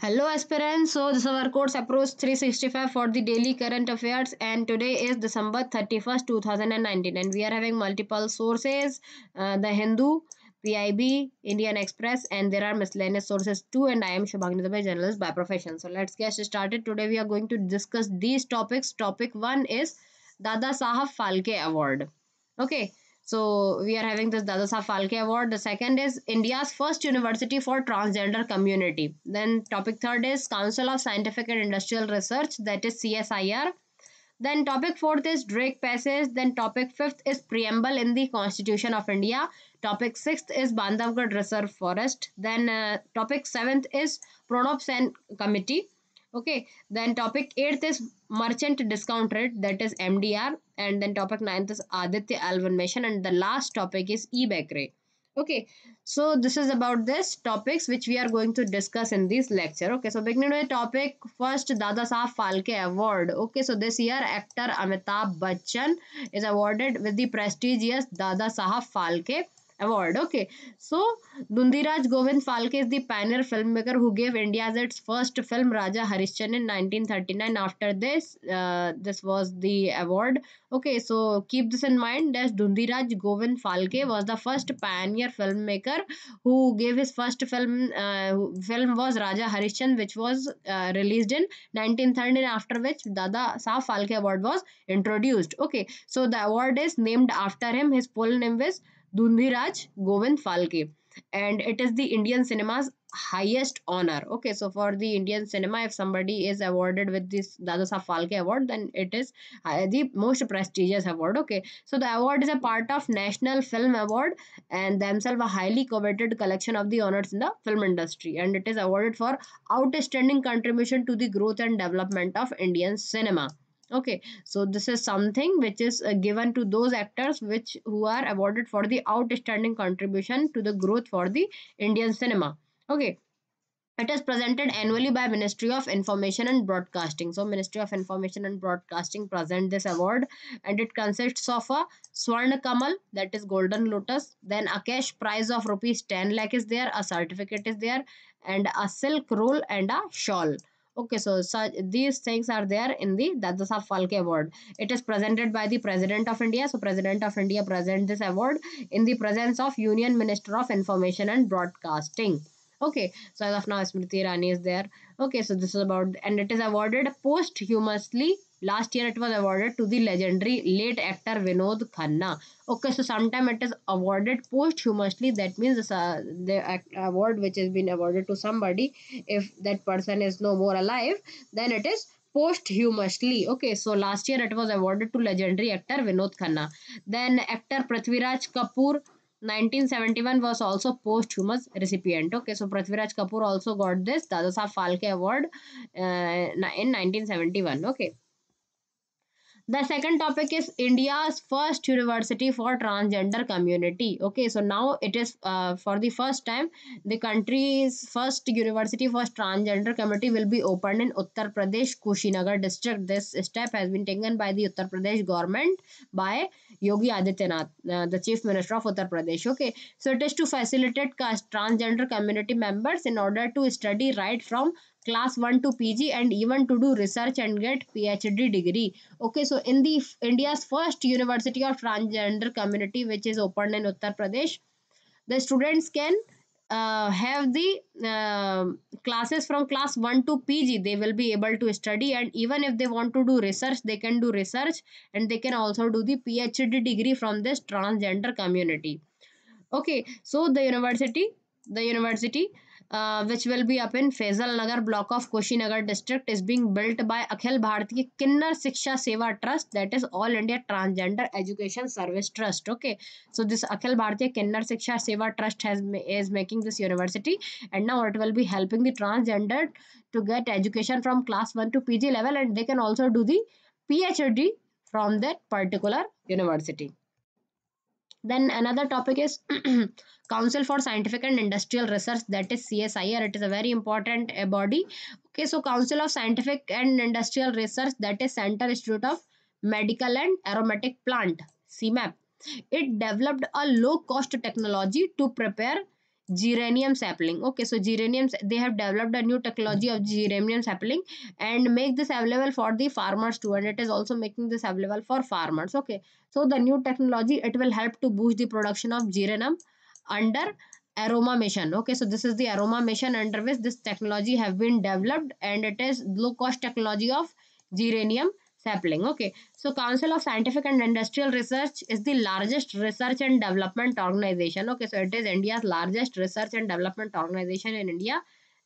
Hello aspirants, so this is our course approach 365 for the daily current affairs and today is December 31st 2019 and we are having multiple sources uh, the Hindu, PIB, Indian Express and there are miscellaneous sources too and I am Shubhagini Dubai journalist by profession. So let's get started. Today we are going to discuss these topics. Topic 1 is Dadasaheb Phalke Award. Okay. So we are having this Dadasaheb Phalke Award. The second is India's first university for transgender community. Then topic third is Council of Scientific and Industrial Research, that is CSIR. Then topic fourth is Drake Passage. Then topic fifth is Preamble in the Constitution of India. Topic sixth is Bandhavgarh Reserve Forest. Then uh, topic seventh is Pranab Sen Committee okay then topic 8th is merchant discount rate that is mdr and then topic 9th is aditya l1 mission and the last topic is eBkray okay so this is about this topics which we are going to discuss in this lecture. Okay so beginning with topic first dadasaheb phalke award. Okay so this year actor amitabh bachchan is awarded with the prestigious dadasaheb phalke award okay. So Dhundiraj Govind Phalke is the pioneer filmmaker who gave India its first film Raja Harishchandra in 1939 after this uh, this was the award okay. So keep this in mind that Dhundiraj Govind Phalke was the first pioneer filmmaker who gave his first film uh, film was Raja Harishchandra which was uh, released in 1939 after which Dadasaheb Phalke award was introduced okay. So the award is named after him. His full name is Dhundiraj Govind Phalke and it is the Indian cinema's highest honor. Okay so for the indian cinema if somebody is awarded with this dadasaheb phalke award then it is uh, the most prestigious award. Okay so the award is a part of national film award and themselves a highly coveted collection of the honors in the film industry. And it is awarded for outstanding contribution to the growth and development of indian cinema okay so this is something which is uh, given to those actors which who are awarded for the outstanding contribution to the growth for the indian cinema. Okay it is presented annually by ministry of information and broadcasting. So ministry of information and broadcasting present this award and it consists of a swarna kamal that is golden lotus then a cash prize of rupees 10 lakh is there a certificate is there and a silk roll and a shawl okay so such these things are there in the dadasaheb phalke award. It is presented by the president of india. So president of india present this award in the presence of union minister of information and broadcasting okay so as of now smriti irani is there. Okay so this is about and it is awarded posthumously. Last year it was awarded to the legendary late actor vinod khanna. Okay so sometime it is awarded posthumously. That means uh, the award which has been awarded to somebody if that person is no more alive then it is posthumously. Okay so last year it was awarded to legendary actor vinod khanna. Then actor prithviraj kapoor 1971 was also posthumous recipient okay? So prithviraj kapoor also got this dadasaheb phalke award uh, in 1971 okay the second topic is india's first university for transgender community. Okay so now it is uh, for the first time the country's first university for transgender community will be opened in uttar pradesh kushinagar district. This step has been taken by the uttar pradesh government by yogi adityanath uh, the chief minister of uttar pradesh. Okay so it is to facilitate transgender community members in order to study right from class 1 to pg and even to do research and get phd degree. Okay so in the india's first university of transgender community which is opened in uttar pradesh the students can uh, have the uh, classes from class 1 to pg they will be able to study and even if they want to do research they can do research and they can also do the phd degree from this transgender community. Okay so the university the university which will be up in Faizal Nagar block of Kushinagar district is being built by Akhil Bharatiya Kinnar Shiksha Seva trust that is all India transgender education service trust okay so this Akhil Bharatiya Kinnar Shiksha Seva trust has is making this university and now it will be helping the transgender to get education from class one to P G level and they can also do the P H D from that particular university then another topic is council for scientific and industrial research that is csir it is a very important uh, body. Okay so council of scientific and industrial research that is center institute of medical and aromatic plant CIMAP it developed a low cost technology to prepare geranium sapling. Okay so geranium they have developed a new technology of geranium sapling and make this available for the farmers too and it is also making this available for farmers. Okay so the new technology it will help to boost the production of geranium under aroma mission okay so this is the aroma mission under which this technology have been developed and it is low cost technology of geranium sapling okay. So council of scientific and industrial research is the largest research and development organization. Okay. So it is india's largest research and development organization in india.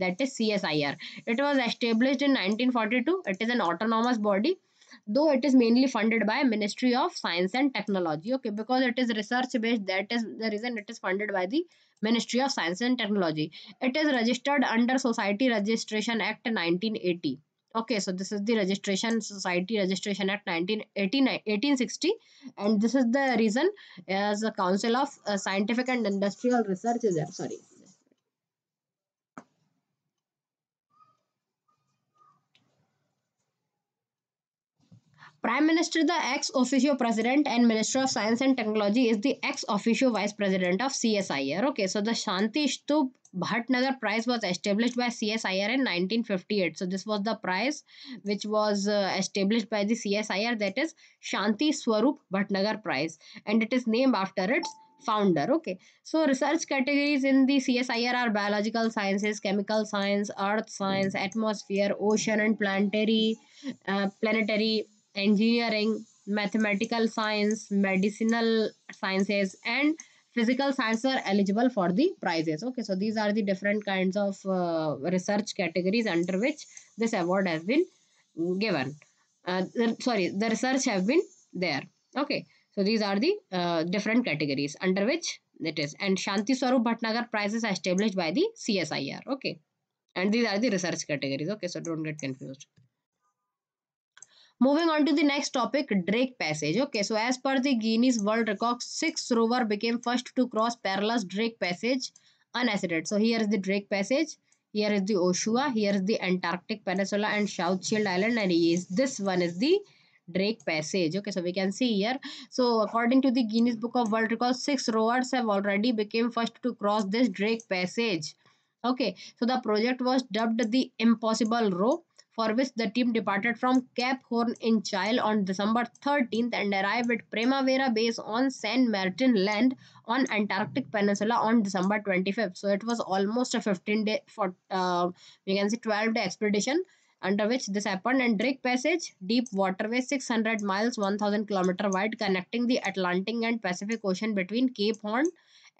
That is csir it was established in 1942 it is an autonomous body though it is mainly funded by ministry of science and technology. Okay. Because it is research based that is the reason it is funded by the ministry of science and technology. It is registered under society registration act 1980 okay so this is the registration society registration act 1860 and this is the reason as a council of uh, scientific and industrial research is there sorry Prime Minister, the ex officio president and Minister of Science and Technology is the ex officio vice president of CSIR. Okay, so the Shanti Swarup Bhatnagar Prize was established by CSIR in 1958. So this was the prize which was uh, established by the CSIR that is Shanti Swarup Bhatnagar Prize and it is named after its founder okay so research categories in the csir are biological sciences chemical science earth science atmosphere ocean and planetary uh, planetary engineering, mathematical science, medicinal sciences, and physical science are eligible for the prizes. Okay, so these are the different kinds of uh, research categories under which this award has been given. Uh, the, sorry, the research have been there. Okay, so these are the uh, different categories under which it is. And Shanti Swarup Bhatnagar prizes are established by the CSIR. Okay, and these are the research categories. Okay, so don't get confused. Moving on to the next topic, Drake Passage. Okay, so as per the Guinness World Record, six rover became first to cross perilous Drake Passage unassisted. So here is the Drake Passage. Here is the Ushuaia. Here is the Antarctic Peninsula and South Shetland Island. And is this one is the Drake Passage. Okay, so we can see here. So according to the Guinness Book of World Records, six rovers have already became first to cross this Drake Passage. Okay, so the project was dubbed the Impossible Row for which the team departed from Cape Horn in Chile on December 13th and arrived at Primavera Base on San Martin Land on Antarctic Peninsula on December 25th. So it was almost a 15 day for uh, we can say 12 day expedition under which this happened and Drake Passage deep waterway 600 miles 1000 kilometer wide connecting the Atlantic and Pacific Ocean between Cape Horn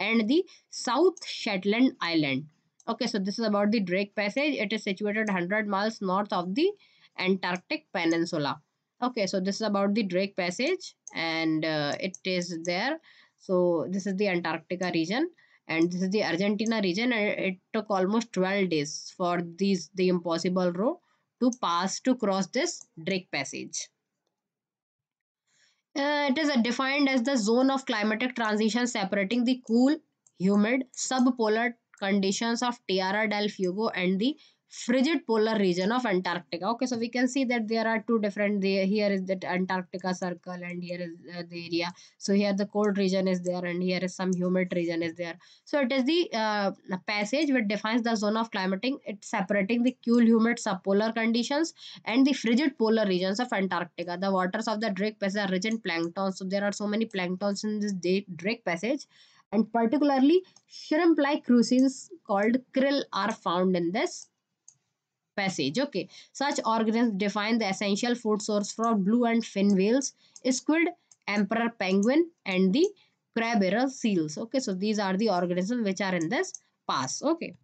and the South Shetland Island okay so this is about the drake passage. It is situated 100 miles north of the antarctic peninsula. Okay so this is about the drake passage and uh, it is there. So this is the antarctica region and this is the argentina region and it took almost 12 days for these the impossible row to pass to cross this drake passage. Uh, it is defined as the zone of climatic transition separating the cool humid subpolar conditions of Tierra del Fuego and the frigid polar region of Antarctica. Okay, so we can see that there are two different, here is the Antarctica circle and here is uh, the area. So here the cold region is there and here is some humid region is there. So it is the uh, passage which defines the zone of climatic. It's separating the cool, humid, subpolar conditions and the frigid polar regions of Antarctica. The waters of the Drake Passage are rich in plankton. So there are so many planktons in this Drake Passage and particularly shrimp-like crustaceans called krill are found in this passage. Okay, such organisms define the essential food source for blue and fin whales, squid, emperor penguin, and the crab seals. Okay, so these are the organisms which are in this pass. Okay.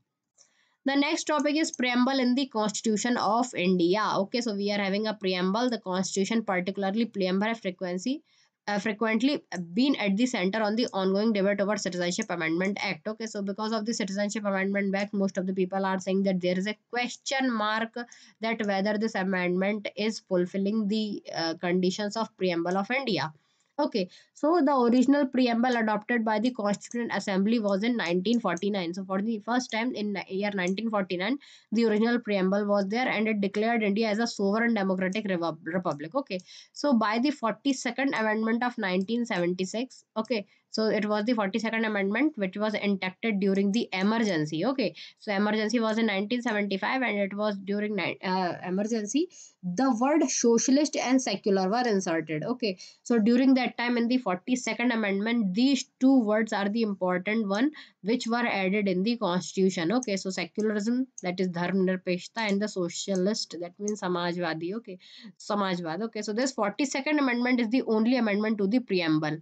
The next topic is preamble in the Constitution of India. Okay, so we are having a preamble. The Constitution, particularly preamble frequency, uh, frequently been at the center on the ongoing debate over citizenship amendment act. Okay so because of the citizenship amendment act most of the people are saying that there is a question mark that whether this amendment is fulfilling the uh, conditions of preamble of india Okay, so the original preamble adopted by the Constituent Assembly was in 1949. So for the first time in year 1949, the original preamble was there and it declared India as a sovereign democratic republic. Okay, so by the 42nd Amendment of 1976, okay, so it was the 42nd amendment which was enacted during the emergency okay? So emergency was in 1975 and it was during uh, emergency the word socialist and secular were inserted okay? So during that time in the 42nd amendment these two words are the important one which were added in the constitution okay? So secularism that is dharm nirpeshta and the socialist that means samajwadi okay? Samajwad okay? So this 42nd amendment is the only amendment to the preamble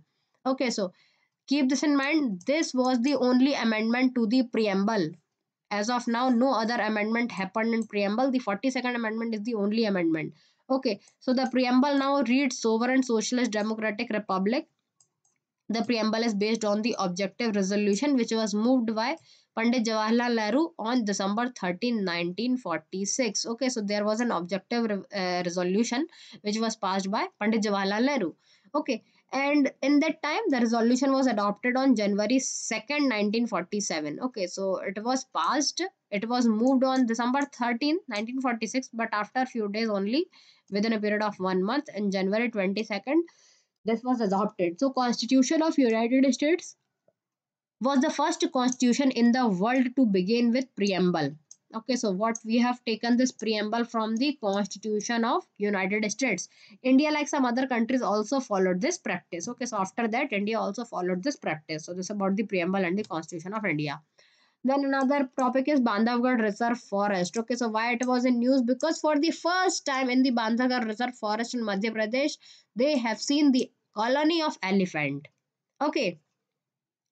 okay? So Keep this in mind. This was the only amendment to the preamble. As of now, no other amendment happened in preamble. The 42nd amendment is the only amendment. Okay, so the preamble now reads Sovereign Socialist Democratic Republic. The preamble is based on the objective resolution which was moved by Pandit Jawaharlal Nehru on December 13, 1946. Okay, so there was an objective uh, resolution which was passed by Pandit Jawaharlal Nehru. Okay, and in that time the resolution was adopted on january 2nd 1947 okay so it was passed. It was moved on december 13 1946 but after few days only within a period of one month in january 22nd this was adopted. So constitution of united states was the first constitution in the world to begin with preamble okay so what we have taken this preamble from the constitution of united states india like some other countries also followed this practice okay so after that india also followed this practice so this is about the preamble and the constitution of india then another topic is Bandhavgarh Reserve Forest. Okay, so why it was in news? Because for the first time in the Bandhavgarh Reserve Forest in Madhya Pradesh, they have seen the colony of elephant. Okay,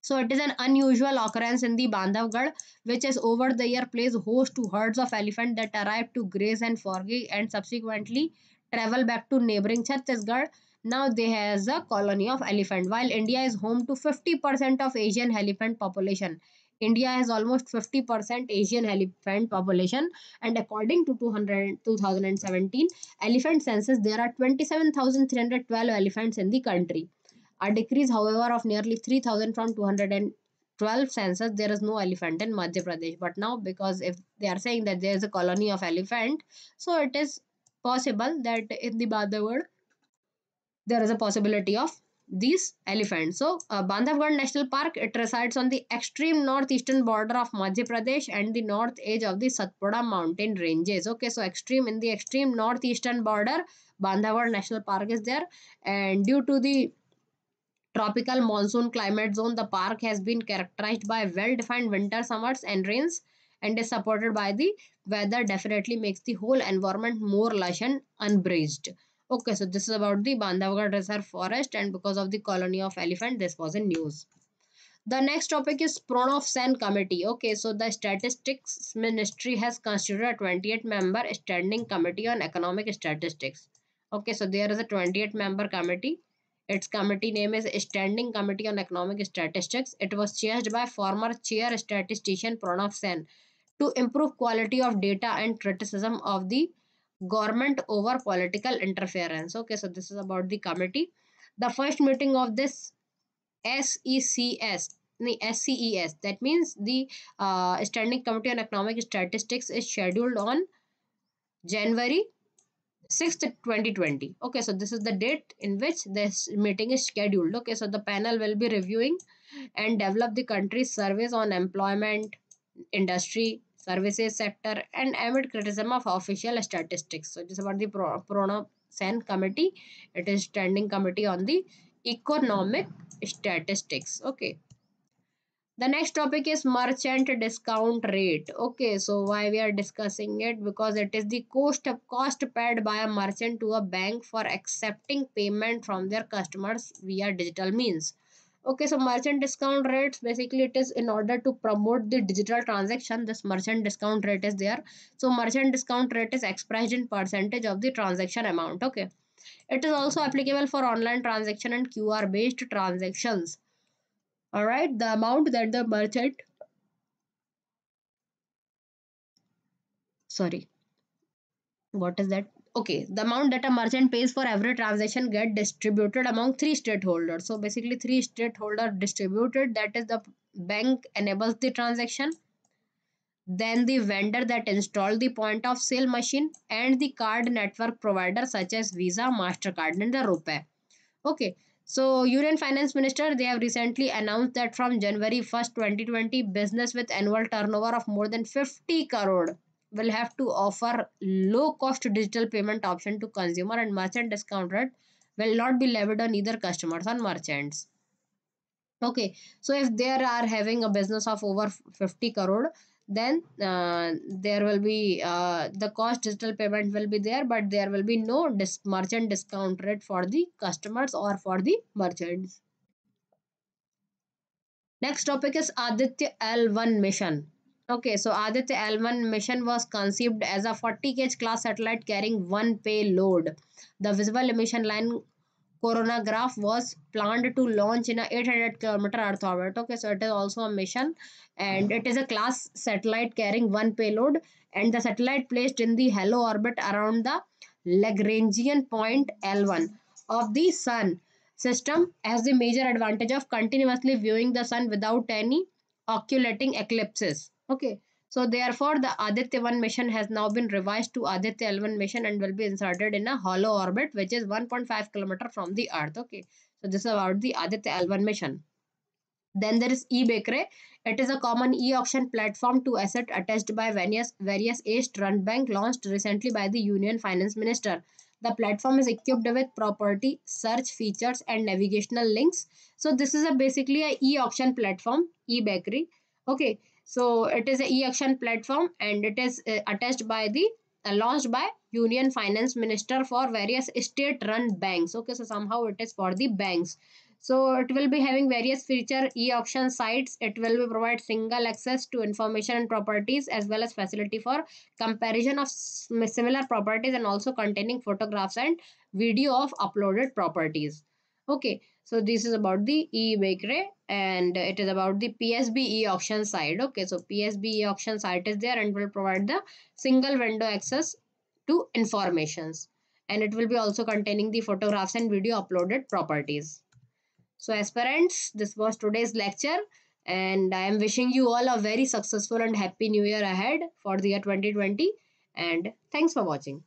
so it is an unusual occurrence in the Bandhavgarh, which is over the year plays host to herds of elephant that arrive to graze and forage and subsequently travel back to neighboring Chhattisgarh. Now they has a colony of elephant. While India is home to 50% of Asian elephant population. India has almost 50% Asian elephant population and according to 200, 2017 elephant census there are 27,312 elephants in the country. A decrease, however, of nearly 3,000 from 212 census, there is no elephant in Madhya Pradesh. But now, because if they are saying that there is a colony of elephant, so it is possible that in the Bandhavgarh, there is a possibility of these elephants. So, uh, Bandhavgarh National Park, it resides on the extreme northeastern border of Madhya Pradesh and the north edge of the Satpura mountain ranges. Okay, so extreme in the extreme northeastern border, Bandhavgarh National Park is there. And due to the tropical monsoon climate zone, the park has been characterized by well-defined winter, summers and rains and is supported by the weather definitely makes the whole environment more lush and unbridged. Okay, so this is about the Bandhavgarh Reserve Forest and because of the colony of elephant, this was in news. The next topic is Pranab Sen Committee. Okay, so the Statistics Ministry has constituted a 28 member standing committee on economic statistics. Okay, so there is a 28 member committee its committee name is Standing Committee on Economic Statistics. It was chaired by former chair statistician Pranab Sen to improve quality of data and criticism of the government over political interference. Okay, so this is about the committee. The first meeting of this SECS, the SCES, that means the uh, Standing Committee on Economic Statistics is scheduled on January 6th 2020 okay so this is the date in which this meeting is scheduled. Okay so the panel will be reviewing and develop the country's surveys on employment industry services sector and amid criticism of official statistics. So this is about the Pro Sen committee. It is standing committee on the economic statistics. Okay the next topic is merchant discount rate. Okay so why we are discussing it? Because it is the cost of cost paid by a merchant to a bank for accepting payment from their customers via digital means. Okay so merchant discount rates basically it is in order to promote the digital transaction this merchant discount rate is there. So merchant discount rate is expressed in percentage of the transaction amount. Okay it is also applicable for online transaction and qr based transactions all right the amount that the merchant sorry what is that? Okay the amount that a merchant pays for every transaction get distributed among three stakeholders. So basically three stakeholder distributed. That is the bank enables the transaction then the vendor that installed the point of sale machine and the card network provider such as visa mastercard and the RuPay. Okay so union finance minister they have recently announced that from january 1st 2020 business with annual turnover of more than 50 crore will have to offer low cost digital payment option to consumer and merchant discount rate will not be levied on either customers or merchants. Okay so if they are having a business of over 50 crore then uh, there will be uh, the cost digital payment will be there but there will be no dis merchant discount rate for the customers or for the merchants. Next topic is aditya l1 mission. Okay so aditya l1 mission was conceived as a 40 kg class satellite carrying one payload. The visible emission line coronagraph was planned to launch in a 800 kilometer earth orbit. Okay so it is also a mission. And it is a class satellite carrying one payload. And the satellite placed in the halo orbit around the lagrangian point l1 of the sun system has the major advantage of continuously viewing the sun without any occulting eclipses. Okay so therefore, the Aditya 1 mission has now been revised to Aditya L1 mission and will be inserted in a halo orbit which is 1.5 kilometer from the Earth. Okay, so this is about the Aditya L1 mission. Then there is eBkray. It is a common e-auction platform to asset attached by various various East Run Bank launched recently by the Union Finance Minister. The platform is equipped with property search features and navigational links. So this is a basically a e-auction platform, eBkray. Okay, so it is a e-auction platform and it is uh, attached by the uh, launched by union finance minister for various state run banks. Okay so somehow it is for the banks. So it will be having various feature e-auction sites. It will be provide single access to information and properties as well as facility for comparison of similar properties and also containing photographs and video of uploaded properties. Okay so this is about the eBkray and it is about the psb e-auction site okay? So psb e-auction site is there and will provide the single window access to informations. And it will be also containing the photographs and video uploaded properties. So aspirants this was today's lecture and i am wishing you all a very successful and happy new year ahead for the year 2020 and thanks for watching